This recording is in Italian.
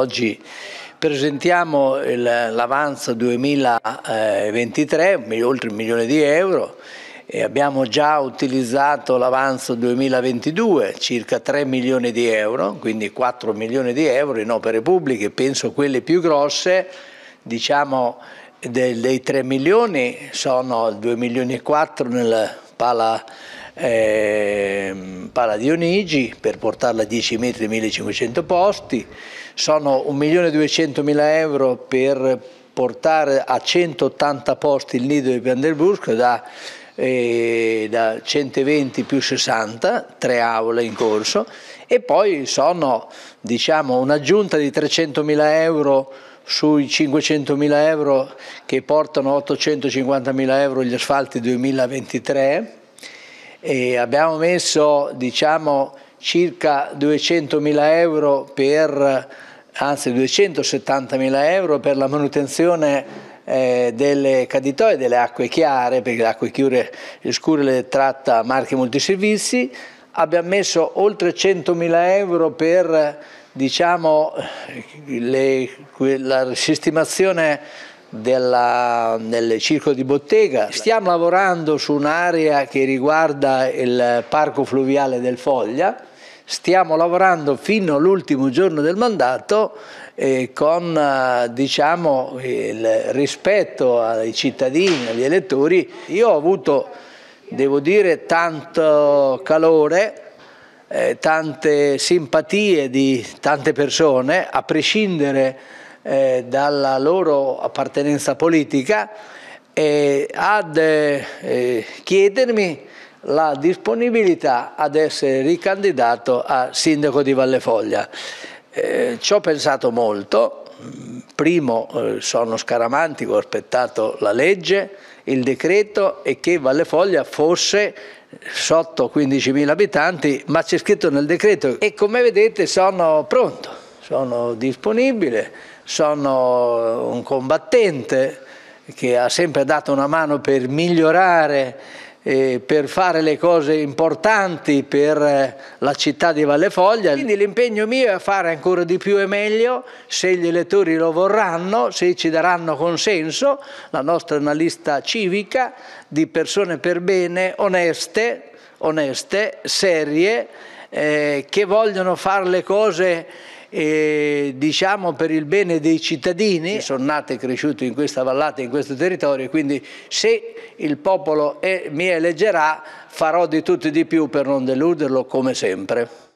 Oggi presentiamo l'avanzo 2023, oltre un milione di euro, e abbiamo già utilizzato l'avanzo 2022, circa 3 milioni di euro, quindi 4 milioni di euro in opere pubbliche, penso quelle più grosse, diciamo dei 3 milioni sono 2 milioni e 4 nel Pala eh, Pala Dionigi per portarla a 10 metri 1500 posti, sono 1.200.000 euro per portare a 180 posti il nido di Vanderburg da, eh, da 120 più 60, tre aule in corso. E poi sono diciamo, un'aggiunta di 300.000 euro sui 500.000 euro che portano 850.000 euro gli asfalti 2023 e abbiamo messo diciamo, circa 200.000 euro per, anzi 270.000 euro per la manutenzione eh, delle caditoie delle acque chiare, perché le acque chiare scure le tratta Marche Multiservizi, abbiamo messo oltre 100.000 euro per diciamo, le, la sistemazione della, del circo di bottega. Stiamo lavorando su un'area che riguarda il parco fluviale del Foglia, stiamo lavorando fino all'ultimo giorno del mandato eh, con eh, diciamo, il rispetto ai cittadini, agli elettori. Io ho avuto, devo dire, tanto calore eh, tante simpatie di tante persone, a prescindere eh, dalla loro appartenenza politica e ad eh, chiedermi la disponibilità ad essere ricandidato a sindaco di Vallefoglia. Eh, ci ho pensato molto, primo eh, sono scaramantico, ho aspettato la legge, il decreto e che Vallefoglia fosse sotto 15.000 abitanti, ma c'è scritto nel decreto e come vedete sono pronto, sono disponibile, sono un combattente che ha sempre dato una mano per migliorare eh, per fare le cose importanti per eh, la città di Vallefoglia. Quindi l'impegno mio è fare ancora di più e meglio, se gli elettori lo vorranno, se ci daranno consenso, la nostra è una lista civica di persone per bene, oneste, oneste serie, eh, che vogliono fare le cose eh, diciamo per il bene dei cittadini, sono nato e cresciuto in questa vallata, in questo territorio, quindi se il popolo è, mi eleggerà farò di tutto e di più per non deluderlo come sempre.